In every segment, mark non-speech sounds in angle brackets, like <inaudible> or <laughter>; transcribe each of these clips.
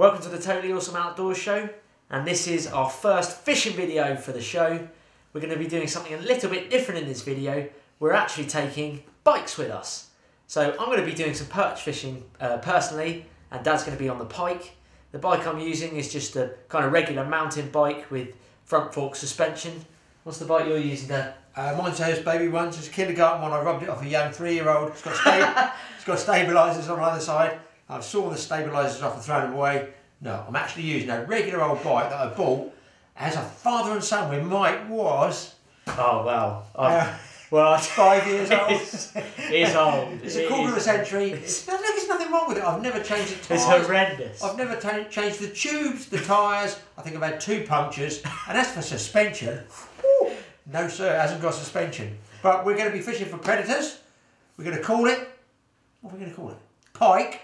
Welcome to the Totally Awesome Outdoors Show, and this is our first fishing video for the show. We're going to be doing something a little bit different in this video. We're actually taking bikes with us. So I'm going to be doing some perch fishing uh, personally, and Dad's going to be on the pike. The bike I'm using is just a kind of regular mountain bike with front fork suspension. What's the bike you're using, Dad? Uh, mine says baby runs. It's a kindergarten one. I rubbed it off a young three-year-old. It's got sta- <laughs> it's got stabilisers on either side. I've sawn the stabilisers off and thrown them away. No, I'm actually using a regular old bike that I bought as a father and son when Mike was Oh well, uh, <laughs> well, five years <laughs> old. it's, it's old. It's a It quarter of a century. It's, no, there's nothing wrong with it. I've never changed the It's horrendous. I've never changed the tubes, the tyres. I think I've had two punctures. And as for suspension, whew, no sir, it hasn't got suspension. But we're going to be fishing for predators. We're going to call it, what are we going to call it? Pike.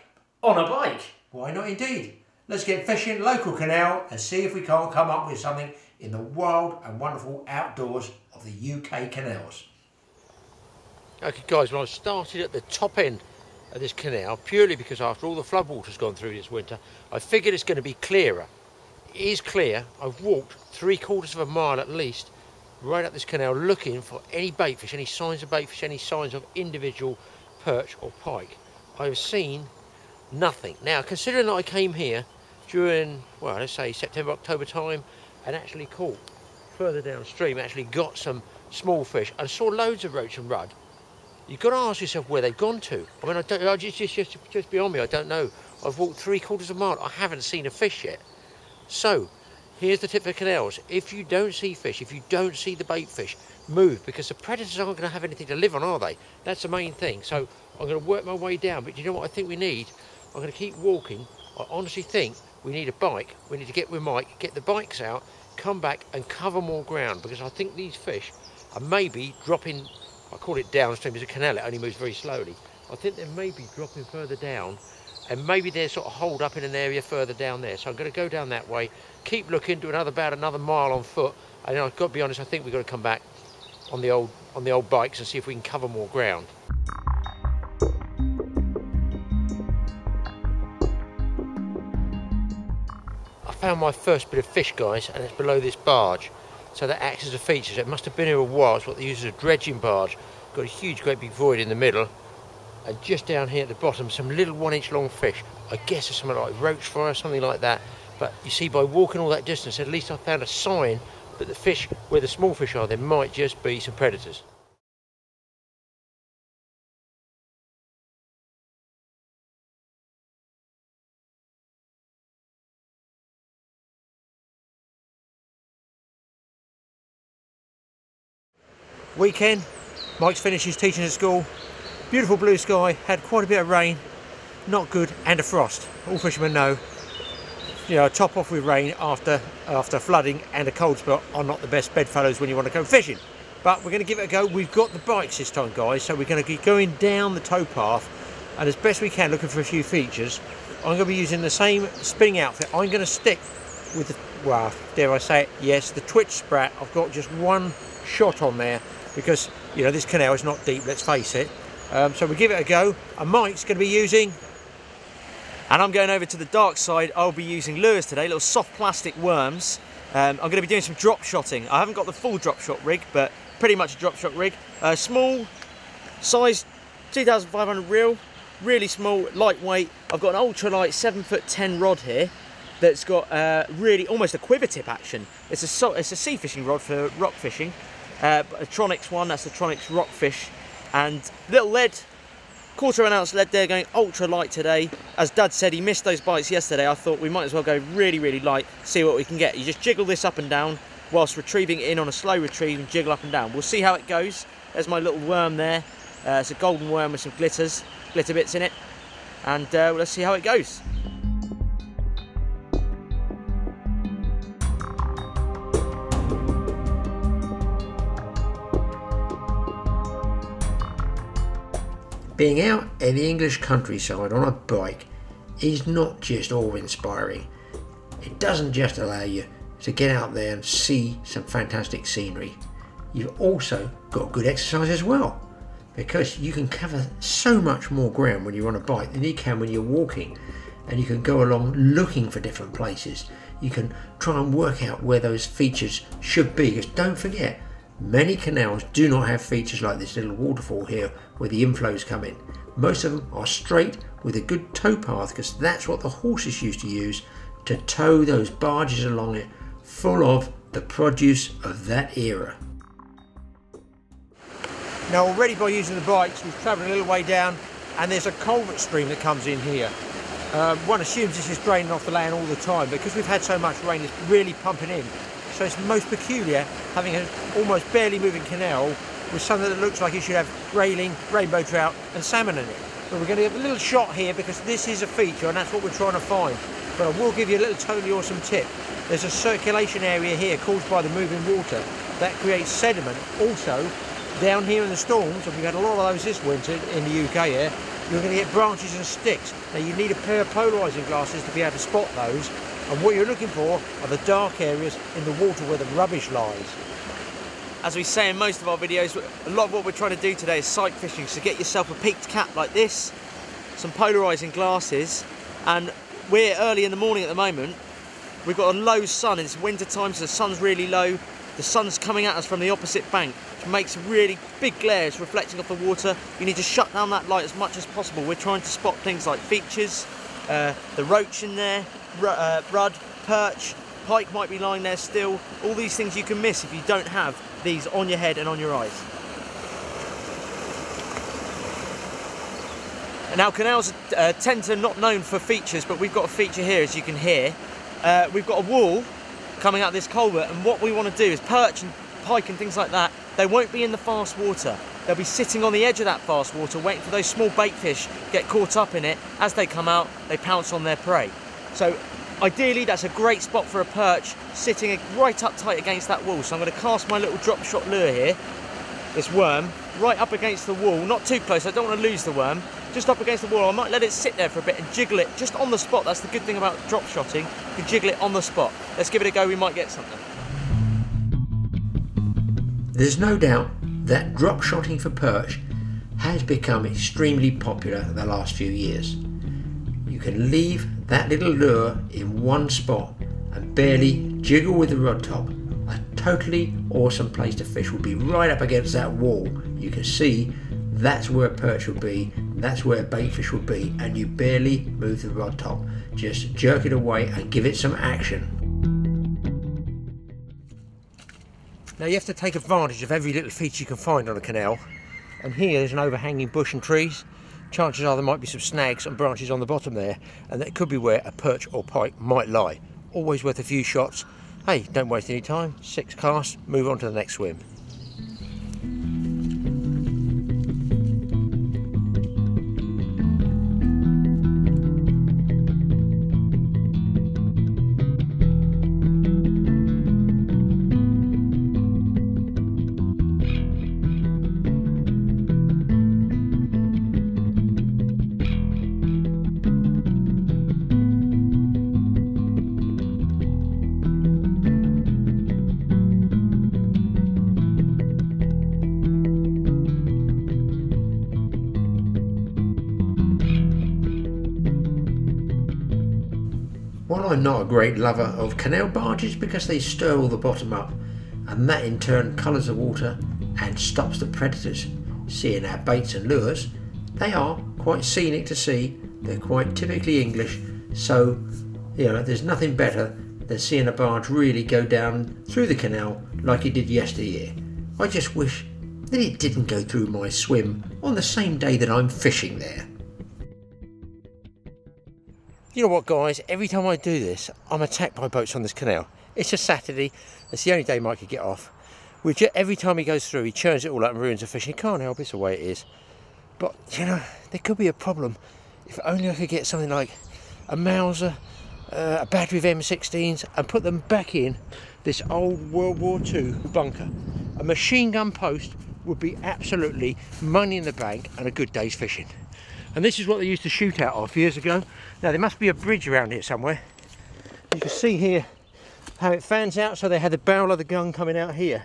On a bike. Why not indeed? Let's get fishing local canal and see if we can't come up with something in the wild and wonderful outdoors of the UK canals. Okay, guys, well, I started at the top end of this canal purely because after all the floodwater's gone through this winter, I figured it's going to be clearer. It is clear. I've walked three quarters of a mile at least right up this canal looking for any baitfish, any signs of baitfish, any signs of individual perch or pike. I've seen nothing. Now, considering that I came here during, well, let's say September, October time and actually caught further downstream, actually got some small fish and saw loads of roach and rudd, You've got to ask yourself where they've gone to. I mean, I don't, I just, just, just, just beyond me, I don't know. I've walked three quarters of a mile. I haven't seen a fish yet. So, here's the tip for canals. If you don't see fish, if you don't see the bait fish, move because the predators aren't going to have anything to live on, are they? That's the main thing. So, I'm going to work my way down. But you know what I think we need? I'm going to keep walking. I honestly think we need a bike. We need to get with Mike, get the bikes out, come back and cover more ground because I think these fish are maybe dropping I call it downstream, it's a canal, it only moves very slowly. I think they may be dropping further down and maybe they're sort of holed up in an area further down there. So I'm going to go down that way, keep looking, do another about another mile on foot. And I've got to be honest, I think we've got to come back on the old on the old bikes and see if we can cover more ground. Found my first bit of fish, guys, and it's below this barge. So that acts as a feature. So it must have been here a while. It's what they use as a dredging barge. Got a huge, great big void in the middle. And just down here at the bottom, some little one inch long fish. I guess it's something like roach fry or something like that. But you see, by walking all that distance, at least I found a sign that the fish, where the small fish are, there might just be some predators. Weekend, Mike's finished his teaching at school. Beautiful blue sky, had quite a bit of rain, not good, and a frost. All fishermen know. You know, top off with rain after after flooding and a cold spell are not the best bedfellows when you want to go fishing. But we're going to give it a go. We've got the bikes this time, guys, so we're going to be going down the towpath and as best we can, looking for a few features. I'm going to be using the same spinning outfit. I'm going to stick with the, well, dare I say it, yes, the Twitch Sprat. I've got just one shot on there because, you know, this canal is not deep, let's face it. Um, so we give it a go. And Mike's going to be using And I'm going over to the dark side. I'll be using lures today, little soft plastic worms. Um, I'm going to be doing some drop shotting. I haven't got the full drop shot rig, but pretty much a drop shot rig. Uh, small, size 2,500 reel, really small, lightweight. I've got an ultralight 7 foot 10 rod here that's got uh, really almost a quiver tip action. It's a it's a sea fishing rod for rock fishing. Uh, a Tronix one, that's the Tronix Rockfish, and little lead quarter of an ounce lead there going ultra light today. As dad said he missed those bites yesterday. I thought we might as well go really really light see what we can get. You just jiggle this up and down whilst retrieving it in on a slow retrieve and jiggle up and down. We'll see how it goes. There's my little worm there. Uh, it's a golden worm with some glitters glitter bits in it. And uh, let's see how it goes Being out in the English countryside on a bike is not just awe inspiring. It doesn't just allow you to get out there and see some fantastic scenery. You've also got good exercise as well because you can cover so much more ground when you're on a bike than you can when you're walking. and you can go along looking for different places. You can try and work out where those features should be. Because don't forget, many canals do not have features like this little waterfall here where the inflows come in. Most of them are straight with a good tow path because that's what the horses used to use to tow those barges along it full of the produce of that era. Now already by using the bikes we've travelled a little way down and there's a culvert stream that comes in here. Um, one assumes this is draining off the land all the time because we've had so much rain it's really pumping in. So it's most peculiar having an almost barely moving canal with something that looks like it should have grayling, rainbow trout and salmon in it. But we're going to get a little shot here because this is a feature and that's what we're trying to find. But I will give you a little totally awesome tip. There's a circulation area here caused by the moving water that creates sediment. Also, down here in the storms, and we've had a lot of those this winter in the UK here, you're going to get branches and sticks. Now you need a pair of polarizing glasses to be able to spot those. And what you're looking for are the dark areas in the water where the rubbish lies. As we say in most of our videos, a lot of what we're trying to do today is sight fishing. So get yourself a peaked cap like this, some polarizing glasses, and we're early in the morning at the moment. We've got a low sun, it's winter time, so the sun's really low. The sun's coming at us from the opposite bank, which makes really big glares reflecting off the water. You need to shut down that light as much as possible. We're trying to spot things like features, uh, the roach in there, uh, rudd, perch, pike might be lying there still. All these things you can miss if you don't have these on your head and on your eyes. Now canals uh, tend to not known for features, but we've got a feature here as you can hear. Uh, we've got a wall coming out this culvert and what we want to do is perch and pike and things like that, they won't be in the fast water. They'll be sitting on the edge of that fast water waiting for those small bait fish get caught up in it. As they come out, they pounce on their prey. So ideally that's a great spot for a perch sitting right up tight against that wall. So I'm going to cast my little drop shot lure here, this worm, right up against the wall, not too close, I don't want to lose the worm, just up against the wall. I might let it sit there for a bit and jiggle it just on the spot. That's the good thing about drop shotting. You can jiggle it on the spot. Let's give it a go, we might get something. There's no doubt that drop shotting for perch has become extremely popular in the last few years. You can leave that little lure in one spot and barely jiggle with the rod top. A totally awesome place to fish would be right up against that wall. You can see that's where perch will be, that's where baitfish will be, and you barely move the rod top. Just jerk it away and give it some action. Now you have to take advantage of every little feature you can find on a canal. And here there's an overhanging bush and trees. Chances are there might be some snags and branches on the bottom there, and that could be where a perch or pike might lie. Always worth a few shots. Hey, don't waste any time. Six casts, move on to the next swim. While I'm not a great lover of canal barges because they stir all the bottom up, and that in turn colours the water and stops the predators seeing our baits and lures, they are quite scenic to see. They're quite typically English, so you know there's nothing better than seeing a barge really go down through the canal like it did yesteryear. I just wish that it didn't go through my swim on the same day that I'm fishing there. You know what, guys? Every time I do this, I'm attacked by boats on this canal. It's a Saturday. It's the only day Mike could get off. Just, every time he goes through, he churns it all up and ruins the fish. He can't help it. It's the way it is. But you know, there could be a problem. If only I could get something like a Mauser, uh, a battery of M16s, and put them back in this old World War II bunker. A machine gun post would be absolutely money in the bank and a good day's fishing. And this is what they used to shoot out of years ago. Now there must be a bridge around here somewhere. You can see here how it fans out so they had the barrel of the gun coming out here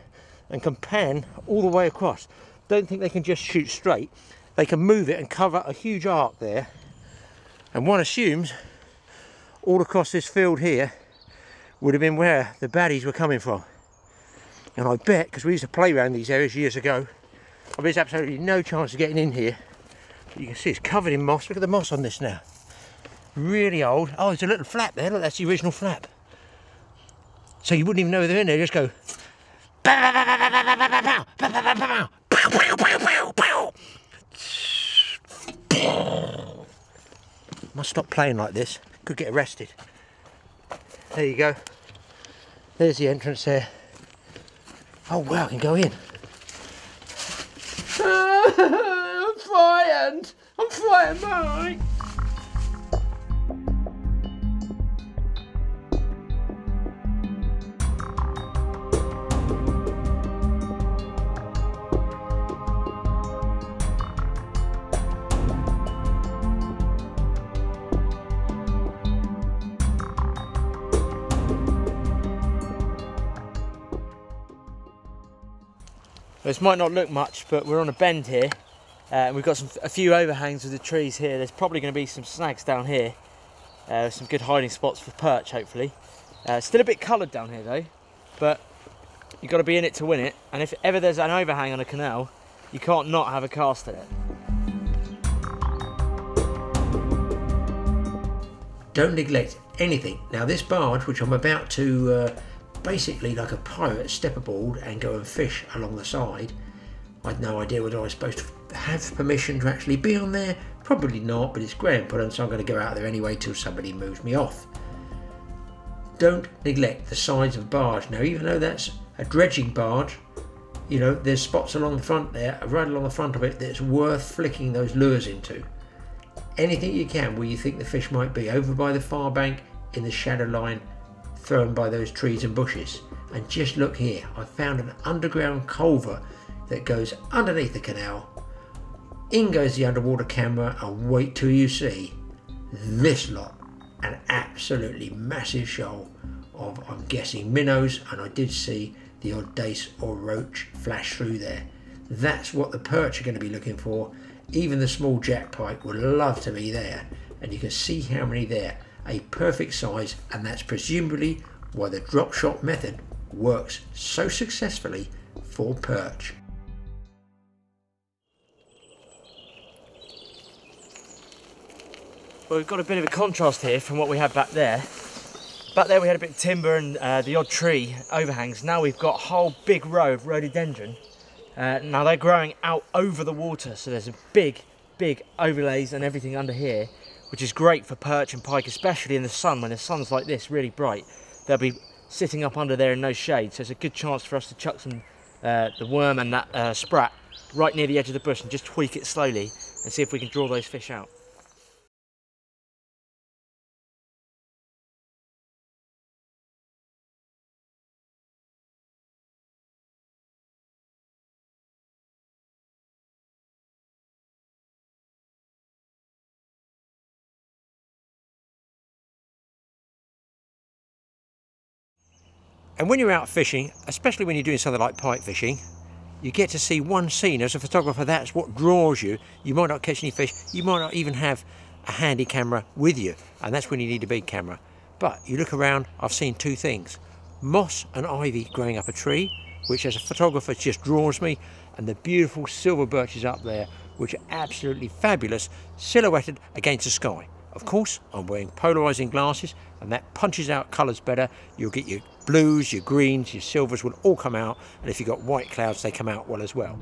and can pan all the way across. Don't think they can just shoot straight. They can move it and cover a huge arc there. And one assumes all across this field here would have been where the baddies were coming from. And I bet, because we used to play around these areas years ago, there's absolutely no chance of getting in here. You can see it's covered in moss. Look at the moss on this now. Really old. Oh, there's a little flap there. Look, that's the original flap. So you wouldn't even know they're in there. Just go. Must stop playing like this. Could get arrested. There you go. There's the entrance there. Oh wow, I can go in. Frightened. I'm frightened, Mike. This might not look much, but we're on a bend here, uh, and we've got some, a few overhangs of the trees here. There's probably going to be some snags down here, uh, some good hiding spots for perch, hopefully. Uh, still a bit coloured down here though, but you've got to be in it to win it. And if ever there's an overhang on a canal, you can't not have a cast at it. Don't neglect anything. Now, this barge, which I'm about to uh, basically like a pirate step aboard and go and fish along the side, I had no idea whether I was supposed to have permission to actually be on there. Probably not, but it's Graham put on, so I'm going to go out there anyway till somebody moves me off. Don't neglect the sides of barge. Now, even though that's a dredging barge, you know, there's spots along the front there, right along the front of it, that's worth flicking those lures into anything you can where you think the fish might be over by the far bank in the shadow line thrown by those trees and bushes and just look here I found an underground culvert that goes underneath the canal in goes the underwater camera and wait till you see this lot an absolutely massive shoal of I'm guessing minnows and I did see the odd dace or roach flash through there that's what the perch are going to be looking for even the small jack pike would love to be there, and you can see how many there. A perfect size, and that's presumably why the drop shot method works so successfully for perch. Well, we've got a bit of a contrast here from what we had back there. Back there we had a bit of timber and uh, the odd tree overhangs. Now we've got a whole big row of rhododendron. Uh, now they're growing out over the water, so there's a big, big overlays and everything under here, which is great for perch and pike, especially in the sun when the sun's like this, really bright. They'll be sitting up under there in no shade, so it's a good chance for us to chuck some uh, the worm and that uh, sprat right near the edge of the bush and just tweak it slowly and see if we can draw those fish out. And when you're out fishing, especially when you're doing something like pike fishing, you get to see one scene. As a photographer, that's what draws you. You might not catch any fish, you might not even have a handy camera with you, and that's when you need a big camera. But you look around, I've seen two things moss and ivy growing up a tree, which as a photographer just draws me, and the beautiful silver birches up there, which are absolutely fabulous, silhouetted against the sky. Of course, I'm wearing polarizing glasses, and that punches out colours better. You'll get your blues, your greens, your silvers will all come out, and if you've got white clouds, they come out well as well.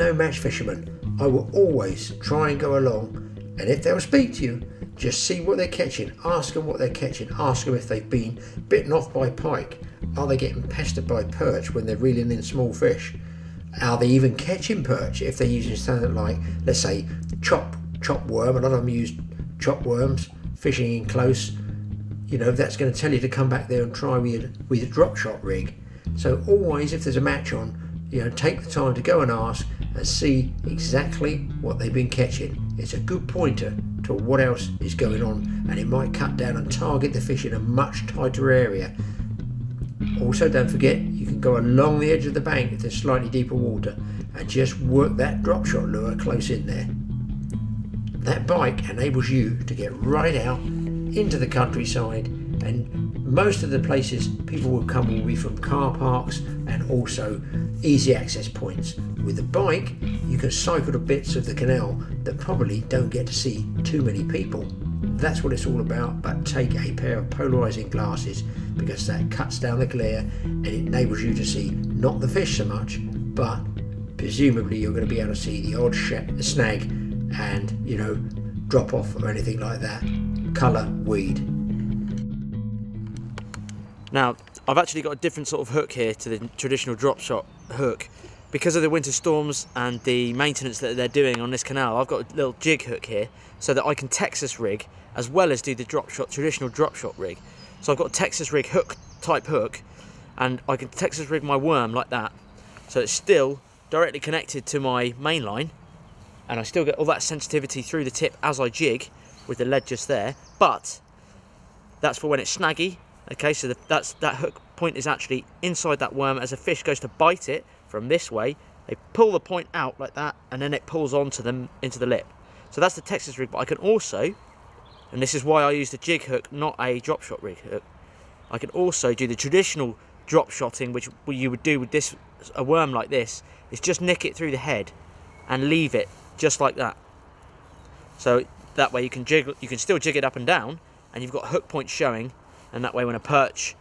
No match fisherman, I will always try and go along, and if they'll speak to you, just see what they're catching, ask them what they're catching, ask them if they've been bitten off by pike, are they getting pestered by perch when they're reeling in small fish, are they even catching perch if they're using something like, let's say, chop chop worm, a lot of them use chop worms, fishing in close, you know, that's going to tell you to come back there and try with, with a drop shot rig. So always, if there's a match on, you know, take the time to go and ask and see exactly what they've been catching. It's a good pointer to what else is going on and it might cut down and target the fish in a much tighter area. Also, don't forget you can go along the edge of the bank if there's slightly deeper water and just work that drop shot lure close in there. That bike enables you to get right out into the countryside and most of the places people will come will be from car parks and also easy access points. With a bike, you can cycle to bits of the canal that probably don't get to see too many people. That's what it's all about, but take a pair of polarizing glasses because that cuts down the glare and it enables you to see not the fish so much, but presumably you're going to be able to see the odd sh- snag and, you know, drop off or anything like that. Colour weed. Now, I've actually got a different sort of hook here to the traditional drop shot hook. Because of the winter storms and the maintenance that they're doing on this canal, I've got a little jig hook here so that I can Texas rig as well as do the drop shot, traditional drop shot rig. So I've got a Texas rig hook type hook and I can Texas rig my worm like that. So it's still directly connected to my main line and I still get all that sensitivity through the tip as I jig with the lead just there. But that's for when it's snaggy. Okay, so the, that's that hook point is actually inside that worm as a fish goes to bite it from this way. They pull the point out like that, and then it pulls onto them into the lip. So that's the Texas rig. But I can also, and this is why I use the jig hook, not a drop shot rig hook. I can also do the traditional drop shotting, which you would do with this a worm like this. Is just nick it through the head and leave it just like that. So that way you can jiggle, you can still jig it up and down, and you've got hook points showing, and that way when a perch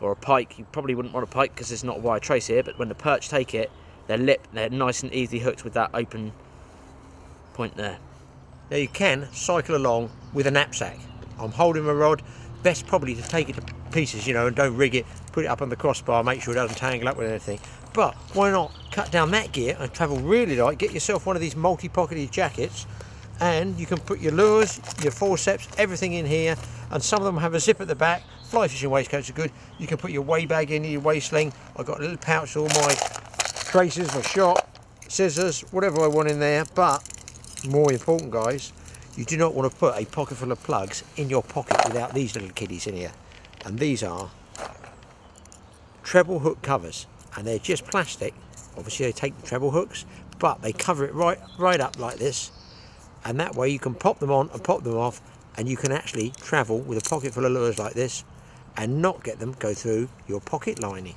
or a pike, you probably wouldn't want a pike because there's not a wire trace here, but when the perch take it, their lip, they're nice and easy hooked with that open point there. Now you can cycle along with a knapsack. I'm holding my rod, best probably to take it to pieces, you know, and don't rig it, put it up on the crossbar, make sure it doesn't tangle up with anything. But why not cut down that gear and travel really light, get yourself one of these multi-pocketed jackets, and you can put your lures, your forceps, everything in here, and some of them have a zip at the back. Fly fishing waistcoats are good. You can put your weigh bag in your waist sling. I've got a little pouch for all my traces, my shot, scissors, whatever I want in there. But more important, guys, you do not want to put a pocket full of plugs in your pocket without these little kiddies in here. And these are treble hook covers, and they're just plastic. Obviously, they take the treble hooks, but they cover it right, right up like this, and that way you can pop them on and pop them off, and you can actually travel with a pocket full of lures like this, and not get them go through your pocket lining.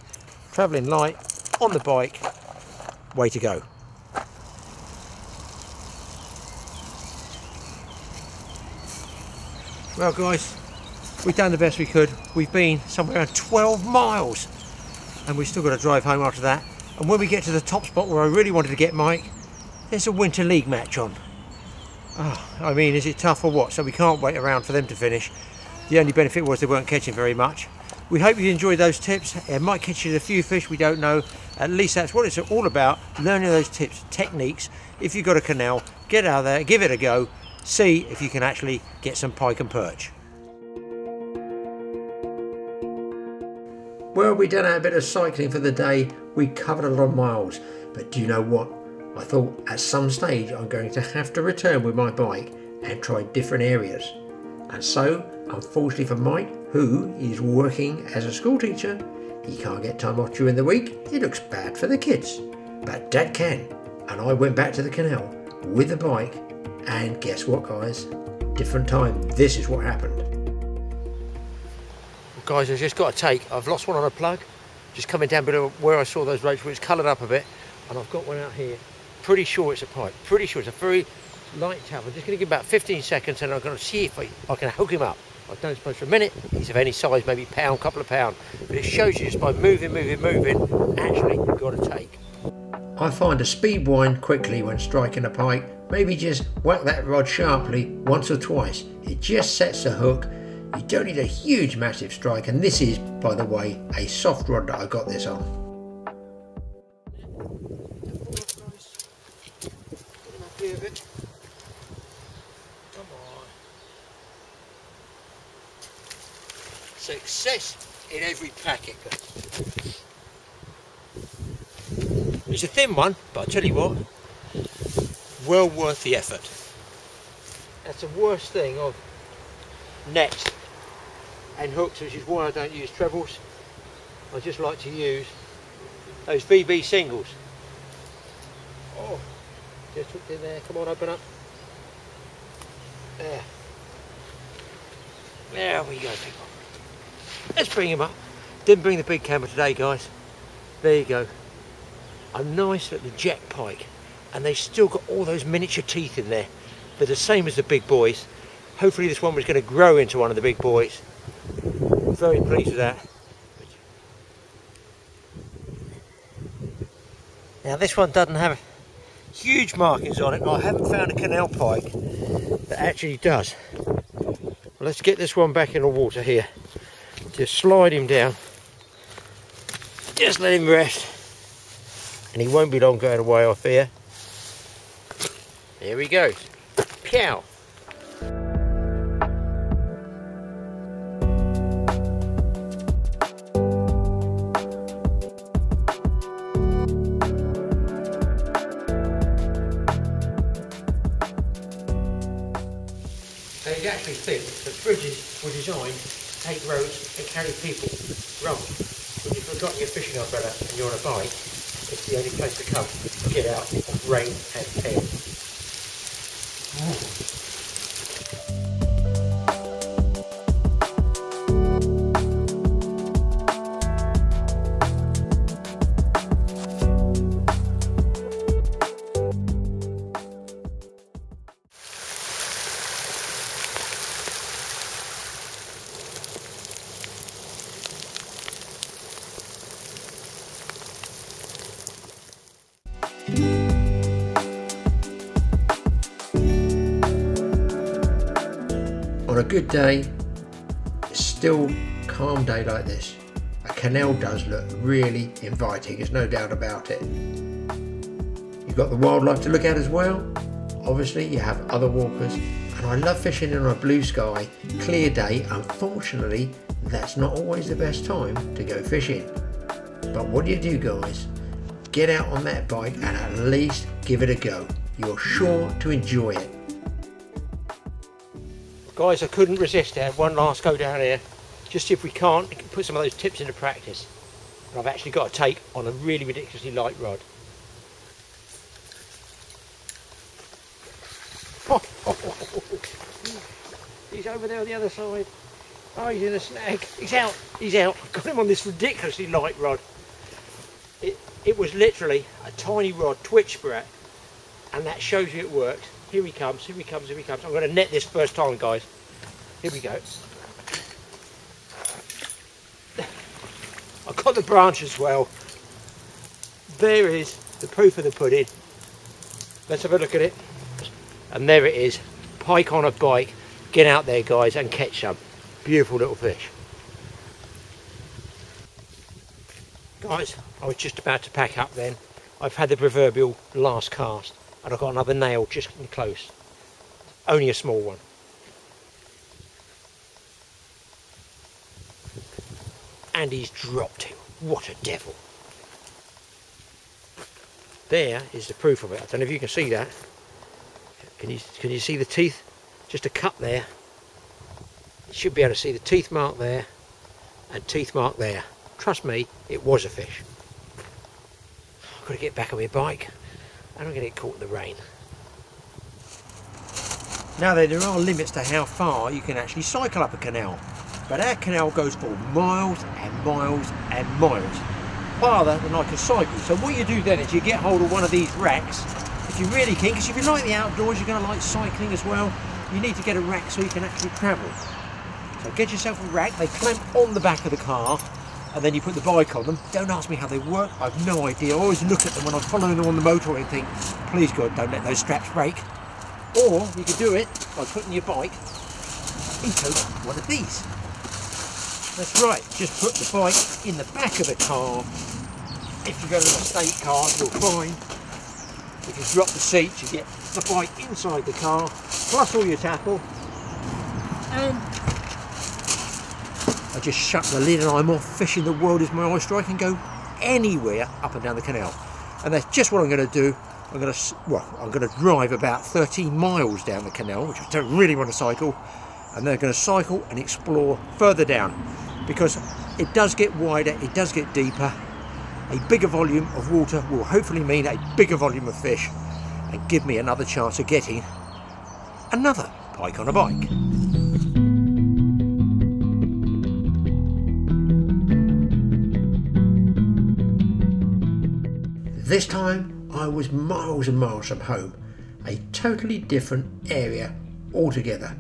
Traveling light on the bike, way to go. Well, guys, we've done the best we could. We've been somewhere around 12 miles, and we've still got to drive home after that. And when we get to the top spot where I really wanted to get Mike, there's a Winter League match on. Oh, I mean, is it tough or what? So we can't wait around for them to finish. The only benefit was they weren't catching very much. We hope you enjoyed those tips. It might catch you a few fish, we don't know. At least that's what it's all about, learning those tips, techniques. If you've got a canal, get out there, give it a go, see if you can actually get some pike and perch. Well, we done a bit of cycling for the day. We covered a lot of miles. But do you know what? I thought at some stage I'm going to have to return with my bike and try different areas. And so, unfortunately for Mike, who is working as a school teacher, he can't get time off during the week. It looks bad for the kids. But Dad can. And I went back to the canal with the bike. And guess what, guys? Different time. This is what happened. Well, guys, I've just got a take. I've lost one on a plug. Just coming down below where I saw those ropes, which coloured up a bit. And I've got one out here. Pretty sure it's a pike. Pretty sure it's a very light tap. I'm just going to give about 15 seconds and I'm going to see if I, I can hook him up. I don't suppose for a minute he's of any size, maybe pound, couple of pound. But it shows you just by moving, moving, moving, actually you've got to take. I find a speed wind quickly when striking a pike. Maybe just whack that rod sharply once or twice. It just sets the hook. You don't need a huge massive strike and this is, by the way, a soft rod that I got this on. Success in every packet. It's a thin one, but I tell you what, well worth the effort. That's the worst thing of nets and hooks, which is why I don't use trebles. I just like to use those VB singles. Oh, just hooked in there. Come on, open up. There. There we go, people. Let's bring him up. Didn't bring the big camera today, guys. There you go. A nice little jack pike. And they've still got all those miniature teeth in there. They're the same as the big boys. Hopefully this one was going to grow into one of the big boys. Very pleased with that. Now this one doesn't have huge markings on it. I haven't found a canal pike that actually does. let's get this one back in the water here. Just slide him down. Just let him rest. And he won't be long going away off here. Here he goes. Pow. So actually think that bridges were designed take roads and carry people. Wrong. If you've forgotten your fishing umbrella and you're on a bike, it's the only place to come get out of rain and pain. Good day, still calm day like this, a canal does look really inviting, there's no doubt about it. You've got the wildlife to look at as well. Obviously, you have other walkers, and I love fishing in a blue sky, clear day. Unfortunately, that's not always the best time to go fishing. But what do you do, guys? Get out on that bike and at least give it a go. You're sure to enjoy it. Guys, I couldn't resist to have one last go down here. Just see if we can't put some of those tips into practice. I've actually got a take on a really ridiculously light rod. <laughs> He's over there on the other side. Oh, he's in a snag. He's out. He's out. I've got him on this ridiculously light rod. It, it was literally a tiny rod, twitch sprat, and that shows you it worked. Here he comes, here he comes, here he comes. I'm going to net this first time, guys. Here we go. I've got the branch as well. There is the proof of the pudding. Let's have a look at it. And there it is. Pike on a bike. Get out there, guys, and catch some. Beautiful little fish. Guys, I was just about to pack up then. I've had the proverbial last cast and I've got another nail just close. Only a small one. And he's dropped him. What a devil. There is the proof of it. I don't know if you can see that. Can you, can you see the teeth? Just a cut there. You should be able to see the teeth mark there and teeth mark there. Trust me, it was a fish. I've got to get back on my bike going to get caught in the rain. Now there, are limits to how far you can actually cycle up a canal, but our canal goes for miles and miles and miles, farther than I can cycle. So what you do then is you get hold of one of these racks, if you're really keen, because if you like the outdoors, you're going to like cycling as well, you need to get a rack so you can actually travel. So get yourself a rack, they clamp on the back of the car, and then you put the bike on them. Don't ask me how they work. I've no idea. I always look at them when I'm following them on the motorway and think, please God, don't let those straps break. Or you could do it by putting your bike into one of these. That's right, just put the bike in the back of a car. If you go to the state car, you'll find if you drop the seat, you get the bike inside the car, plus all your tackle, and I just shut the lid and I'm off fishing. The world is my oyster. I can go anywhere up and down the canal, and that's just what I'm going to do. I'm going to well, I'm going to drive about 13 miles down the canal, which I don't really want to cycle, and then I'm going to cycle and explore further down because it does get wider, it does get deeper. A bigger volume of water will hopefully mean a bigger volume of fish and give me another chance of getting another pike on a bike. This time I was miles and miles from home, a totally different area altogether.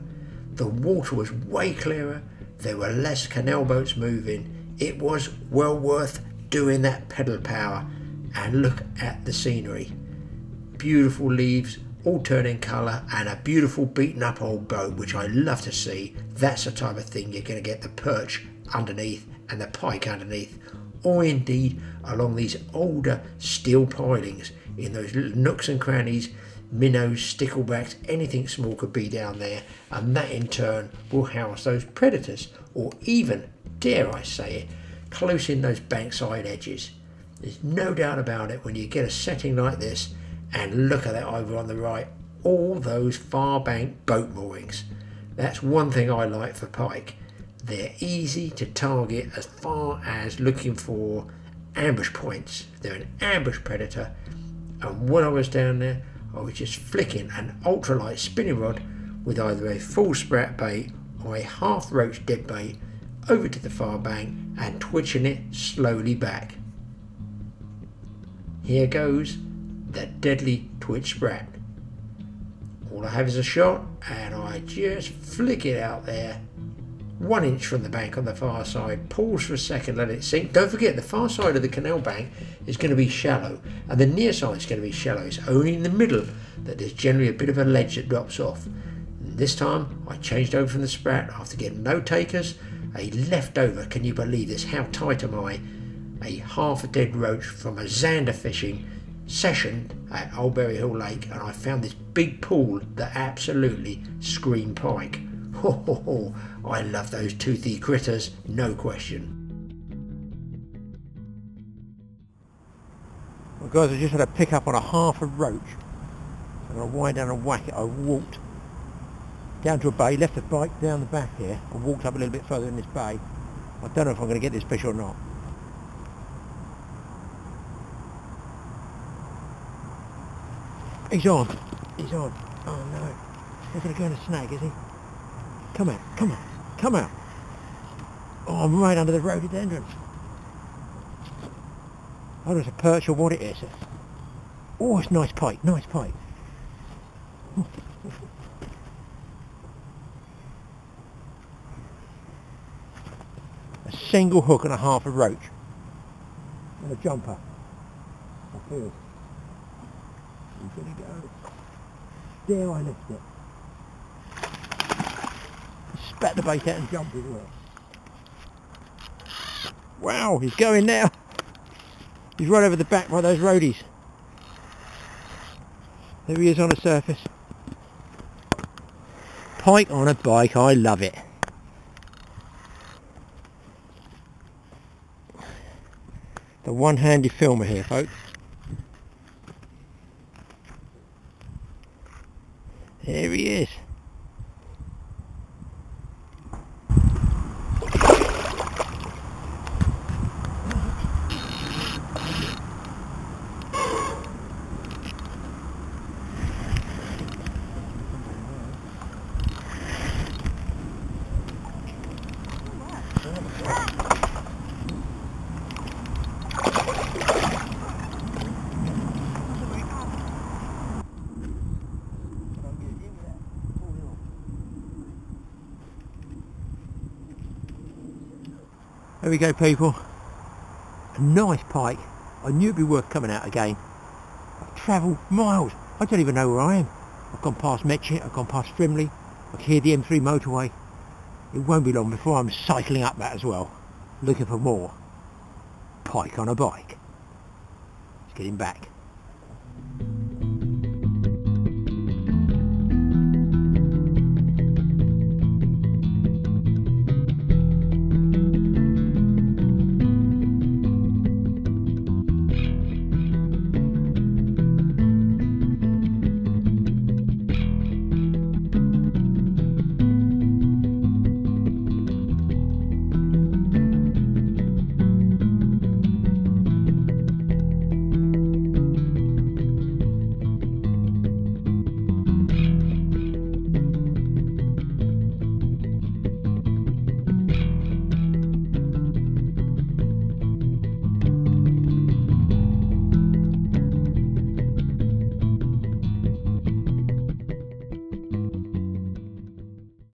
The water was way clearer, there were less canal boats moving. It was well worth doing that pedal power and look at the scenery. Beautiful leaves, all turning colour, and a beautiful beaten up old boat, which I love to see. That's the type of thing you're going to get the perch underneath and the pike underneath, or indeed along these older steel pilings in those little nooks and crannies. Minnows, sticklebacks, anything small could be down there, and that in turn will house those predators, or even, dare I say it, close in those bankside edges. There's no doubt about it when you get a setting like this and look at that over on the right, all those far bank boat moorings. That's one thing I like for pike. They're easy to target as far as looking for ambush points. They're an ambush predator, and when I was down there, I was just flicking an ultralight spinning rod with either a full sprat bait or a half roach dead bait over to the far bank and twitching it slowly back. Here goes the deadly twitch sprat. All I have is a shot and I just flick it out there one inch from the bank on the far side, pause for a second, let it sink. Don't forget, the far side of the canal bank is going to be shallow, and the near side is going to be shallow. It's only in the middle that there's generally a bit of a ledge that drops off. And this time, I changed over from the sprat after getting no takers, a leftover, can you believe this? How tight am I? A half a dead roach from a zander fishing session at Old Bury Hill Lake, and I found this big pool that absolutely screamed pike. Ho ho ho! I love those toothy critters, no question. Well, guys, I just had a pick up on a half a roach. I'm going to wind down and whack it. I walked down to a bay, left the bike down the back here, and walked up a little bit further in this bay. I don't know if I'm going to get this fish or not. He's on. He's on. Oh no. He's going to go in a snag, is he? Come out. Come on. Come out. Oh, I'm right under the rhododendron. If it's a perch or what it is. Oh, it's nice pike. Nice pike. a single hook and a half a roach. And a jumper. I feel. He's gonna go. There I left it. Spat the bait out and jump as well. Wow, he's going now. He's right over the back by those roadies. There he is on the surface. Pike on a bike, I love it. The one-handed filmer here, folks. There he is. There we go people. A nice pike. I knew it'd be worth coming out again. I've travelled miles. I don't even know where I am. I've gone past Mytchett, I've gone past Frimley, I can hear the M3 motorway. It won't be long before I'm cycling up that as well, looking for more pike on a bike. Let's get him back.